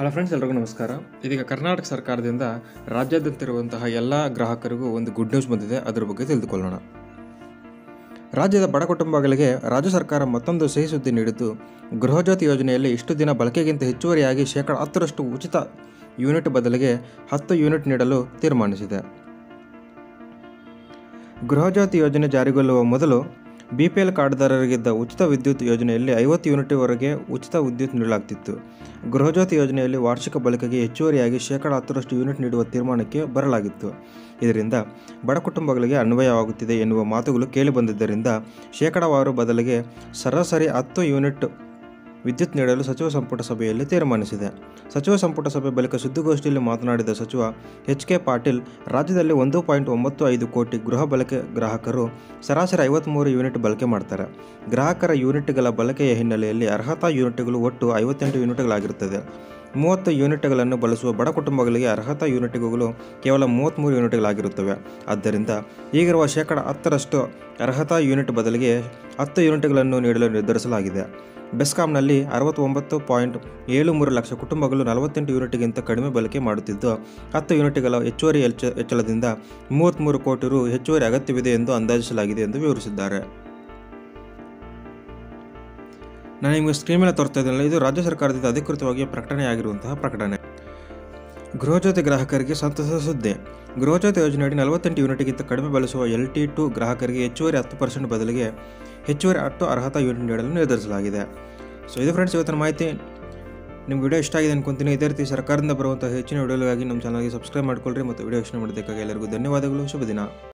Hello friends ಎಲ್ರಿಗೂ ನಮಸ್ಕಾರ. ಇದೀಗ ಕರ್ನಾಟಕ ಸರ್ಕಾರದಿಂದ ರಾಜ್ಯಾದ್ಯಂತ ಇರುವಂತಹ ಎಲ್ಲ ಗ್ರಾಹಕರಿಗೂ ಒಂದು ಗುಡ್ ನ್ಯೂಸ್ ಬಂದಿದೆ. ಅದರ ಬಗ್ಗೆ ತಿಳಿದುಕೊಳ್ಳೋಣ. ರಾಜ್ಯದ ಬಡ ಕುಟುಂಬಗಳಿಗೆ ರಾಜ್ಯ ಸರ್ಕಾರ ಮತ್ತೊಂದು ಸಿಹಿ ಸುದ್ದಿ ನೀಡಿದ್ದು ಗೃಹಜ್ಯೋತಿ ಯೋಜನೆಯಲ್ಲಿ ಇಷ್ಟು ದಿನ ಬಳಕೆಗಿಂತ ಹೆಚ್ಚುವರಿಯಾಗಿ ಶೇಕಡ ಹತ್ತರಷ್ಟು ಉಚಿತ ಯೂನಿಟ್ ಬದಲಿಗೆ ಹತ್ತು ಯೂನಿಟ್ ನೀಡಲು ತೀರ್ಮಾನಿಸಿದೆ. ಗೃಹಜ್ಯೋತಿ ಯೋಜನೆ ಜಾರಿಗೊಳ್ಳುವ ಮೊದಲು ಬಿ ಪಿ ಎಲ್ ಕಾರ್ಡ್ದಾರರಿಗಿದ್ದ ಉಚಿತ ವಿದ್ಯುತ್ ಯೋಜನೆಯಲ್ಲಿ ಐವತ್ತು ಯೂನಿಟ್ವರೆಗೆ ಉಚಿತ ವಿದ್ಯುತ್ ನೀಡಲಾಗ್ತಿತ್ತು. ಗೃಹಜ್ಯೋತಿ ಯೋಜನೆಯಲ್ಲಿ ವಾರ್ಷಿಕ ಬಳಕೆಗೆ ಹೆಚ್ಚುವರಿಯಾಗಿ ಶೇಕಡ ಹತ್ತರಷ್ಟು ಯೂನಿಟ್ ನೀಡುವ ತೀರ್ಮಾನಕ್ಕೆ ಬರಲಾಗಿತ್ತು. ಇದರಿಂದ ಬಡ ಕುಟುಂಬಗಳಿಗೆ ಅನ್ವಯವಾಗುತ್ತಿದೆ ಎನ್ನುವ ಮಾತುಗಳು ಕೇಳಿಬಂದಿದ್ದರಿಂದ ಶೇಕಡಾವಾರು ಬದಲಿಗೆ ಸರಾಸರಿ ಹತ್ತು ಯೂನಿಟ್ ವಿದ್ಯುತ್ ನೀಡಲು ಸಚಿವ ಸಂಪುಟ ಸಭೆಯಲ್ಲಿ ತೀರ್ಮಾನಿಸಿದೆ. ಸಚಿವ ಸಂಪುಟ ಸಭೆ ಬಳಿಕ ಸುದ್ದಿಗೋಷ್ಠಿಯಲ್ಲಿ ಮಾತನಾಡಿದ ಸಚಿವ ಎಚ್ ಕೆ ಪಾಟೀಲ್, ರಾಜ್ಯದಲ್ಲಿ ಒಂದು ಪಾಯಿಂಟ್ ಒಂಬತ್ತು ಐದು ಕೋಟಿ ಗೃಹ ಬಳಕೆ ಗ್ರಾಹಕರು ಸರಾಸರಿ ಐವತ್ತ್ಮೂರು ಯೂನಿಟ್ ಬಳಕೆ ಮಾಡ್ತಾರೆ. ಗ್ರಾಹಕರ ಯೂನಿಟ್ಗಳ ಬಳಕೆಯ ಹಿನ್ನೆಲೆಯಲ್ಲಿ ಅರ್ಹತಾ ಯೂನಿಟ್ಗಳು ಒಟ್ಟು ಐವತ್ತೆಂಟು ಯೂನಿಟ್ಗಳಾಗಿರುತ್ತದೆ. ಮೂವತ್ತು ಯೂನಿಟ್ಗಳನ್ನು ಬಳಸುವ ಬಡ ಕುಟುಂಬಗಳಿಗೆ ಅರ್ಹತಾ ಯೂನಿಟ್ಗಳು ಕೇವಲ ಮೂವತ್ತ್ಮೂರು ಯೂನಿಟ್ಗಳಾಗಿರುತ್ತವೆ. ಆದ್ದರಿಂದ ಈಗಿರುವ ಶೇಕಡ ಹತ್ತರಷ್ಟು ಅರ್ಹತಾ ಯೂನಿಟ್ ಬದಲಿಗೆ ಹತ್ತು ಯೂನಿಟ್ಗಳನ್ನು ನೀಡಲು ನಿರ್ಧರಿಸಲಾಗಿದೆ. ಬೆಸ್ಕಾಂನಲ್ಲಿ ಅರವತ್ತೊಂಬತ್ತು ಪಾಯಿಂಟ್ ಏಳು ಮೂರು ಲಕ್ಷ ಕುಟುಂಬಗಳು ನಲವತ್ತೆಂಟು ಯೂನಿಟ್ಗಿಂತ ಕಡಿಮೆ ಬಳಕೆ ಮಾಡುತ್ತಿದ್ದು, ಹತ್ತು ಯೂನಿಟ್ಗಳ ಹೆಚ್ಚುವರಿ ಹೆಚ್ಚ ಹೆಚ್ಚಳದಿಂದ ಮೂವತ್ತ್ಮೂರು ಕೋಟಿ ರು ಹೆಚ್ಚುವರಿ ಅಗತ್ಯವಿದೆ ಎಂದು ಅಂದಾಜಿಸಲಾಗಿದೆ ಎಂದು ವಿವರಿಸಿದ್ದಾರೆ. ನಾನು ನಿಮಗೆ ಸ್ಕ್ರೀನ್ ಮೇಲೆ ತೋರ್ತಾ ಇದ್ದಲ್ಲ ಇದು ರಾಜ್ಯ ಸರ್ಕಾರದಿಂದ ಅಧಿಕೃತವಾಗಿ ಪ್ರಕಟಣೆಯಾಗಿರುವಂತಹ ಪ್ರಕಟಣೆ. ಗೃಹಜ್ಯೋತಿ ಗ್ರಾಹಕರಿಗೆ ಸಂತಸದ ಸುದ್ದಿ. ಗೃಹಜ್ಯೋತಿ ಯೋಜನೆಯಡಿ ನಲವತ್ತೆಂಟು ಯೂನಿಟ್ಗಿಂತ ಕಡಿಮೆ ಬಳಸುವ ಎಲ್ ಟಿ ಟು ಗ್ರಾಹಕರಿಗೆ ಹೆಚ್ಚುವರಿ ಹತ್ತು ಪರ್ಸೆಂಟ್ ಬದಲಿಗೆ ಹೆಚ್ಚುವರಿ ಹತ್ತು ಅರ್ಹತಾ ಯೂನಿಟ್ ನೀಡಲು ನಿರ್ಧರಿಸಲಾಗಿದೆ. ಸೊ ಇದು ಫ್ರೆಂಡ್ಸ್ ಇವತ್ತಿನ ಮಾಹಿತಿ. ನಿಮ್ಗೆ ವಿಡಿಯೋ ಇಷ್ಟ ಆಗಿದೆ ಅನ್ಕೊಂತೀನಿ. ಇದೇ ರೀತಿ ಸರ್ಕಾರದಿಂದ ಬರುವಂಥ ಹೆಚ್ಚಿನ ವಿಡಿಯೋಗಳಿಗಾಗಿ ನಮ್ಮ ಚಾನಲ್ಗೆ ಸಬ್ಸ್ಕ್ರೈಬ್ ಮಾಡ್ಕೊಳ್ಳ್ರಿ ಮತ್ತು ವಿಡಿಯೋ ಇಷ್ಟ ಮಾಡಬೇಕಾಗಿ ಎಲ್ಲರಿಗೂ ಧನ್ಯವಾದಗಳು. ಶುಭ ದಿನ